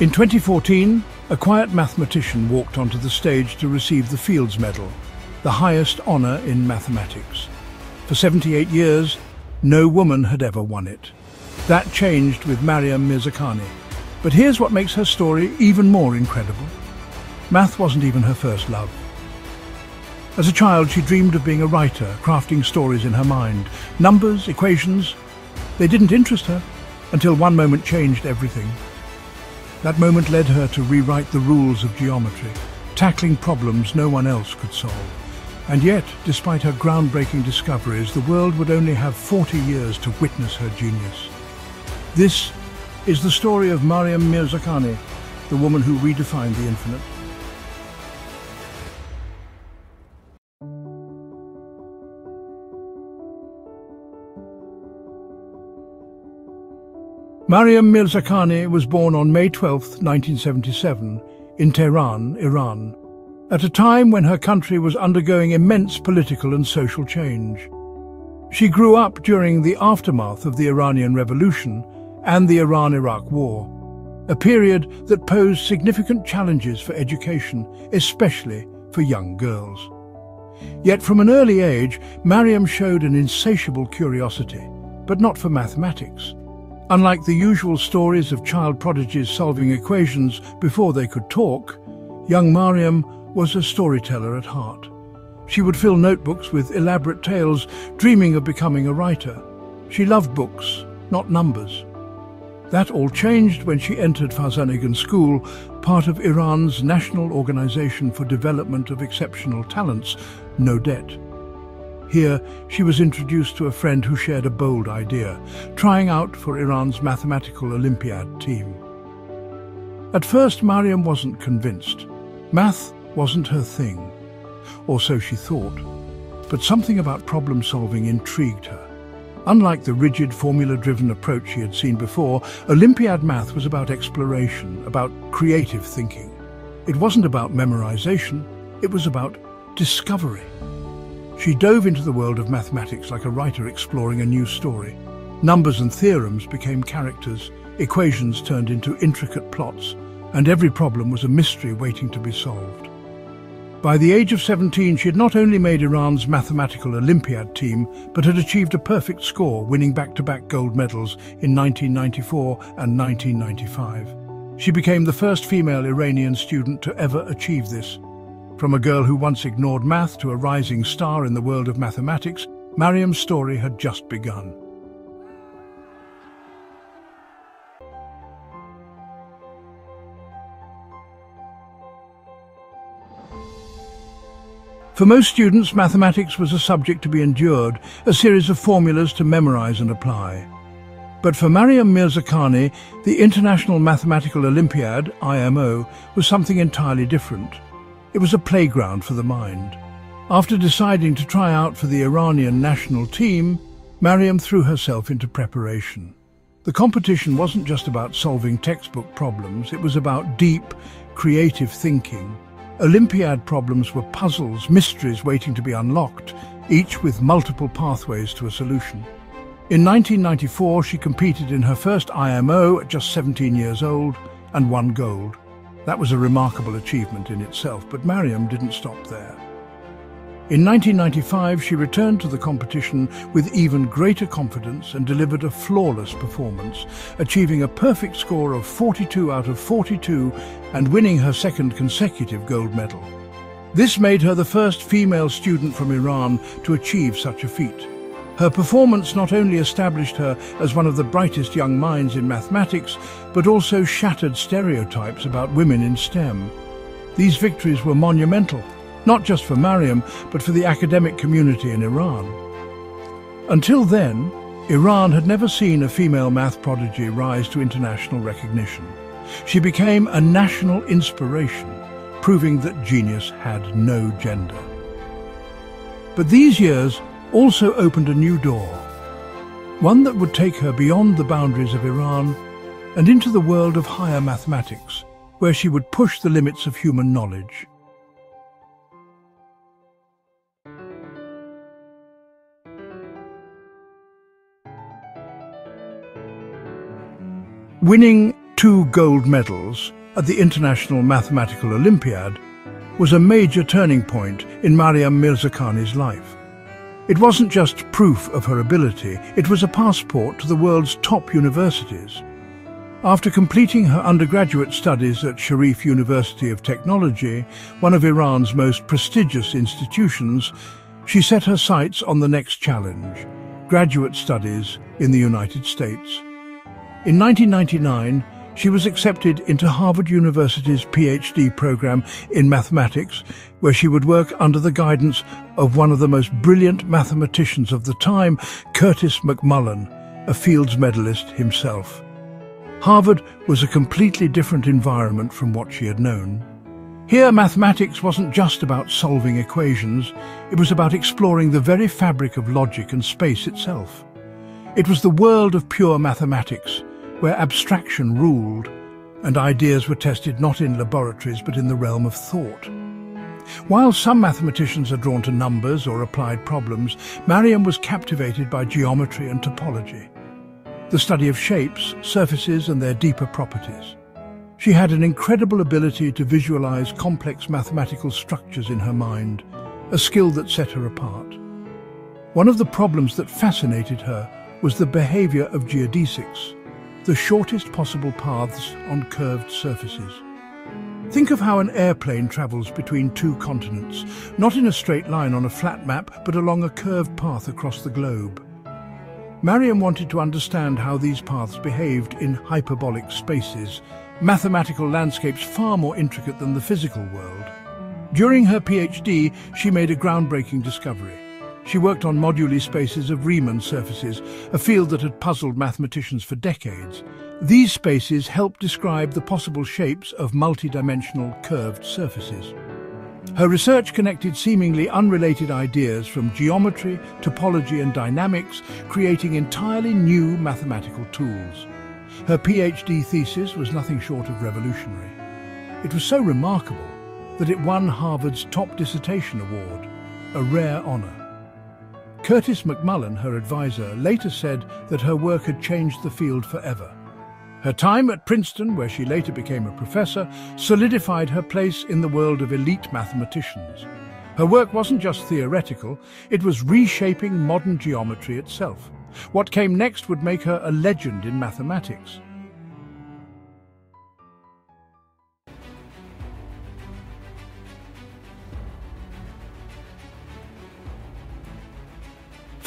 In 2014, a quiet mathematician walked onto the stage to receive the Fields Medal, the highest honour in mathematics. For 78 years, no woman had ever won it. That changed with Maryam Mirzakhani. But here's what makes her story even more incredible. Math wasn't even her first love. As a child, she dreamed of being a writer, crafting stories in her mind. Numbers, equations, they didn't interest her until one moment changed everything. That moment led her to rewrite the rules of geometry, tackling problems no one else could solve. And yet, despite her groundbreaking discoveries, the world would only have 40 years to witness her genius. This is the story of Maryam Mirzakhani, the woman who redefined the infinite. Maryam Mirzakhani was born on May 12, 1977, in Tehran, Iran, at a time when her country was undergoing immense political and social change. She grew up during the aftermath of the Iranian Revolution and the Iran-Iraq War, a period that posed significant challenges for education, especially for young girls. Yet from an early age, Maryam showed an insatiable curiosity, but not for mathematics. Unlike the usual stories of child prodigies solving equations before they could talk, young Maryam was a storyteller at heart. She would fill notebooks with elaborate tales, dreaming of becoming a writer. She loved books, not numbers. That all changed when she entered Farzanegan School, part of Iran's National Organization for Development of Exceptional Talents, NODET. Here, she was introduced to a friend who shared a bold idea, trying out for Iran's mathematical Olympiad team. At first, Maryam wasn't convinced. Math wasn't her thing, or so she thought. But something about problem-solving intrigued her. Unlike the rigid, formula-driven approach she had seen before, Olympiad math was about exploration, about creative thinking. It wasn't about memorization, it was about discovery. She dove into the world of mathematics like a writer exploring a new story. Numbers and theorems became characters, equations turned into intricate plots, and every problem was a mystery waiting to be solved. By the age of 17, she had not only made Iran's mathematical Olympiad team, but had achieved a perfect score, winning back-to-back -back gold medals in 1994 and 1995. She became the first female Iranian student to ever achieve this, from a girl who once ignored math to a rising star in the world of mathematics, Maryam's story had just begun. For most students, mathematics was a subject to be endured, a series of formulas to memorize and apply. But for Maryam Mirzakhani, the International Mathematical Olympiad, IMO, was something entirely different. It was a playground for the mind. After deciding to try out for the Iranian national team, Maryam threw herself into preparation. The competition wasn't just about solving textbook problems, it was about deep, creative thinking. Olympiad problems were puzzles, mysteries waiting to be unlocked, each with multiple pathways to a solution. In 1994, she competed in her first IMO at just 17 years old and won gold. That was a remarkable achievement in itself, but Maryam didn't stop there. In 1995, she returned to the competition with even greater confidence and delivered a flawless performance, achieving a perfect score of 42 out of 42 and winning her second consecutive gold medal. This made her the first female student from Iran to achieve such a feat. Her performance not only established her as one of the brightest young minds in mathematics, but also shattered stereotypes about women in STEM. These victories were monumental, not just for Maryam, but for the academic community in Iran. Until then, Iran had never seen a female math prodigy rise to international recognition. She became a national inspiration, proving that genius had no gender. But these years also opened a new door, one that would take her beyond the boundaries of Iran and into the world of higher mathematics, where she would push the limits of human knowledge. Winning two gold medals at the International Mathematical Olympiad was a major turning point in Maryam Mirzakhani's life. It wasn't just proof of her ability, it was a passport to the world's top universities. After completing her undergraduate studies at Sharif University of Technology, one of Iran's most prestigious institutions, she set her sights on the next challenge, graduate studies in the United States. In 1999, she was accepted into Harvard University's PhD program in mathematics, where she would work under the guidance of one of the most brilliant mathematicians of the time, Curtis McMullen, a Fields medalist himself. Harvard was a completely different environment from what she had known. Here, mathematics wasn't just about solving equations, it was about exploring the very fabric of logic and space itself. It was the world of pure mathematics, where abstraction ruled and ideas were tested not in laboratories but in the realm of thought. While some mathematicians are drawn to numbers or applied problems, Maryam was captivated by geometry and topology, the study of shapes, surfaces and their deeper properties. She had an incredible ability to visualize complex mathematical structures in her mind, a skill that set her apart. One of the problems that fascinated her was the behavior of geodesics, the shortest possible paths on curved surfaces. Think of how an airplane travels between two continents, not in a straight line on a flat map, but along a curved path across the globe. Maryam wanted to understand how these paths behaved in hyperbolic spaces, mathematical landscapes far more intricate than the physical world. During her PhD, she made a groundbreaking discovery. She worked on moduli spaces of Riemann surfaces, a field that had puzzled mathematicians for decades. These spaces help describe the possible shapes of multidimensional curved surfaces. Her research connected seemingly unrelated ideas from geometry, topology and dynamics, creating entirely new mathematical tools. Her PhD thesis was nothing short of revolutionary. It was so remarkable that it won Harvard's top dissertation award, a rare honour. Curtis McMullen, her advisor, later said that her work had changed the field forever. Her time at Princeton, where she later became a professor, solidified her place in the world of elite mathematicians. Her work wasn't just theoretical, it was reshaping modern geometry itself. What came next would make her a legend in mathematics.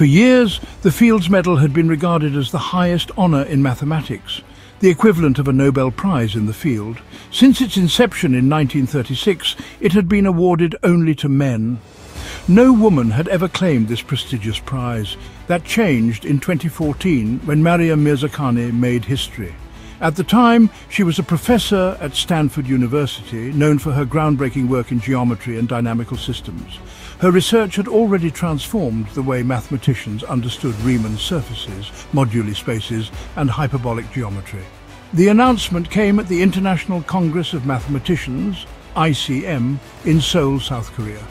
For years, the Fields Medal had been regarded as the highest honour in mathematics, the equivalent of a Nobel Prize in the field. Since its inception in 1936, it had been awarded only to men. No woman had ever claimed this prestigious prize. That changed in 2014 when Maryam Mirzakhani made history. At the time, she was a professor at Stanford University, known for her groundbreaking work in geometry and dynamical systems. Her research had already transformed the way mathematicians understood Riemann surfaces, moduli spaces and hyperbolic geometry. The announcement came at the International Congress of Mathematicians, ICM, in Seoul, South Korea.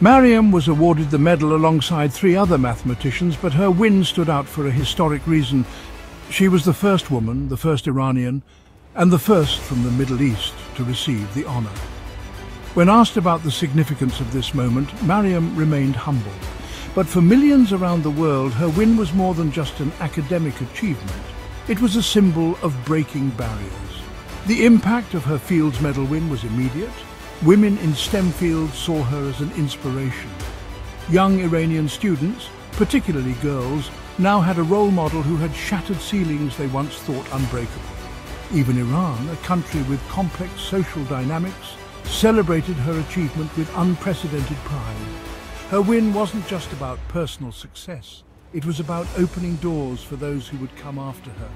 Maryam was awarded the medal alongside three other mathematicians, but her win stood out for a historic reason. She was the first woman, the first Iranian, and the first from the Middle East to receive the honour. When asked about the significance of this moment, Maryam remained humble. But for millions around the world, her win was more than just an academic achievement. It was a symbol of breaking barriers. The impact of her Fields Medal win was immediate. Women in STEM fields saw her as an inspiration. Young Iranian students, particularly girls, now had a role model who had shattered ceilings they once thought unbreakable. Even Iran, a country with complex social dynamics, celebrated her achievement with unprecedented pride. Her win wasn't just about personal success. It was about opening doors for those who would come after her.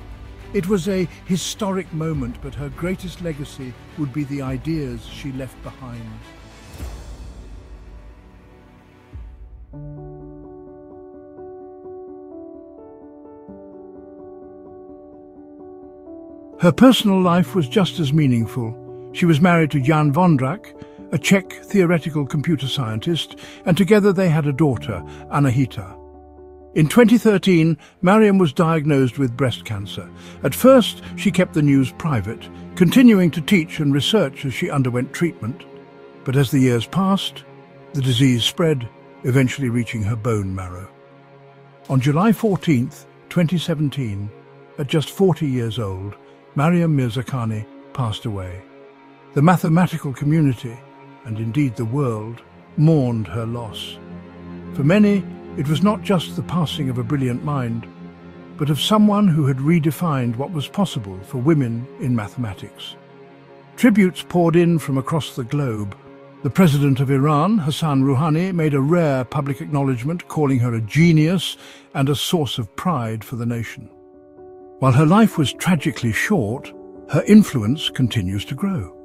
It was a historic moment, but her greatest legacy would be the ideas she left behind. Her personal life was just as meaningful. She was married to Jan Vondrak, a Czech theoretical computer scientist, and together they had a daughter, Anahita. In 2013, Maryam was diagnosed with breast cancer. At first, she kept the news private, continuing to teach and research as she underwent treatment. But as the years passed, the disease spread, eventually reaching her bone marrow. On July 14, 2017, at just 40 years old, Maryam Mirzakhani passed away. The mathematical community, and indeed the world, mourned her loss. For many, it was not just the passing of a brilliant mind, but of someone who had redefined what was possible for women in mathematics. Tributes poured in from across the globe. The president of Iran, Hassan Rouhani, made a rare public acknowledgement calling her a genius and a source of pride for the nation. While her life was tragically short, her influence continues to grow.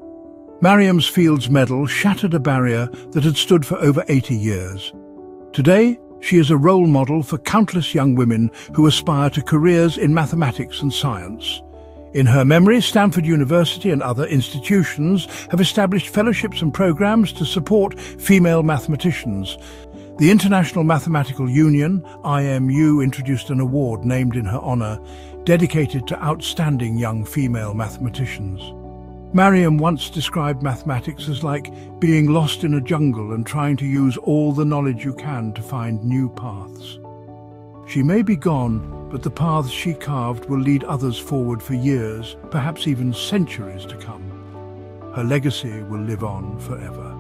Maryam's Fields Medal shattered a barrier that had stood for over 80 years. Today, she is a role model for countless young women who aspire to careers in mathematics and science. In her memory, Stanford University and other institutions have established fellowships and programs to support female mathematicians. The International Mathematical Union, IMU, introduced an award named in her honour, dedicated to outstanding young female mathematicians. Maryam once described mathematics as like being lost in a jungle and trying to use all the knowledge you can to find new paths. She may be gone, but the paths she carved will lead others forward for years, perhaps even centuries to come. Her legacy will live on forever.